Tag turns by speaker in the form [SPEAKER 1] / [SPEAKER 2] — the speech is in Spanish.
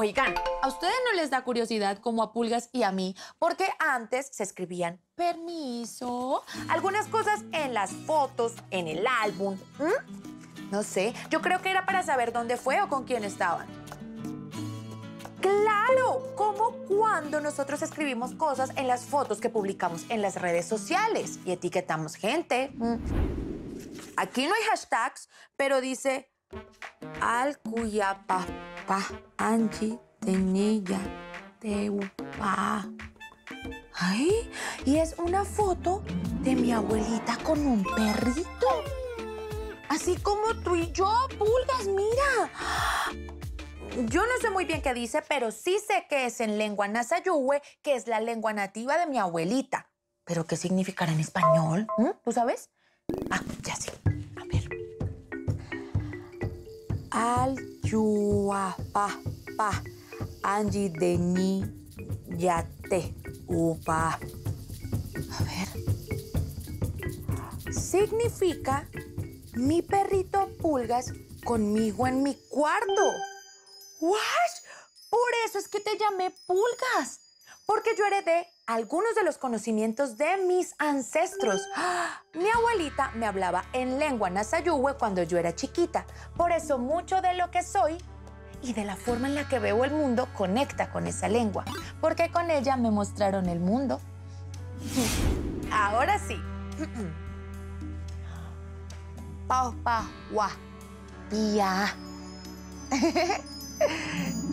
[SPEAKER 1] Oigan, ¿a ustedes no les da curiosidad como a Pulgas y a mí? Porque antes se escribían permiso, algunas cosas en las fotos, en el álbum. No sé, yo creo que era para saber dónde fue o con quién estaban. Claro, como cuando nosotros escribimos cosas en las fotos que publicamos en las redes sociales y etiquetamos gente. Aquí no hay hashtags, pero dice al cuya papá Angie tenilla teupa. Ay, y es una foto de mi abuelita con un perrito. Así como tú y yo, pulgas, mira. Yo no sé muy bien qué dice, pero sí sé que es en lengua nasayuwe, que es la lengua nativa de mi abuelita. ¿Pero qué significará en español? ¿Mm? ¿Tú sabes? Ah, ya sé. A ver. Al pa pa anji de ni yate upa. A ver. Significa mi perrito pulgas conmigo en mi cuarto. ¡Wash! Por eso es que te llamé Pulgas. Porque yo heredé algunos de los conocimientos de mis ancestros. Mi abuelita me hablaba en lengua nasayuwe cuando yo era chiquita. Por eso mucho de lo que soy y de la forma en la que veo el mundo conecta con esa lengua. Porque con ella me mostraron el mundo. Ahora sí. Pau, pa.